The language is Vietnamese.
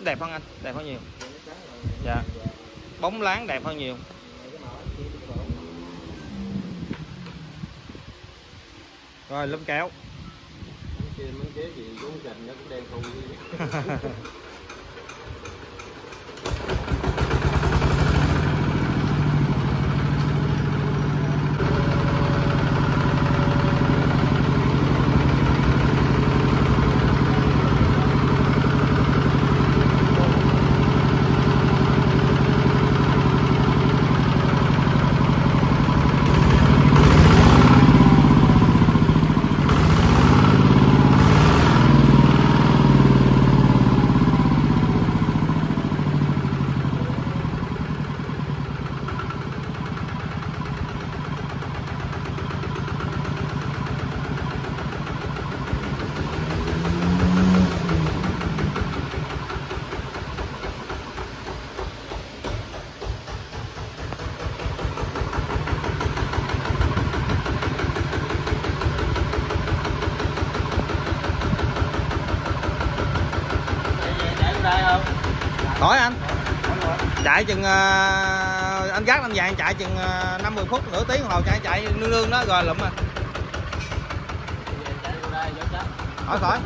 đẹp hơn anh đẹp hơn nhiều. Dạ. Bóng láng đẹp hơn nhiều. Rồi lấm kéo. khỏi anh. Chạy chừng uh, anh gác anh vàng chạy chừng ờ, uh, 50 phút nửa tiếng hồi chạy chạy nương nương đó rồi lụm à. Khỏi khỏi.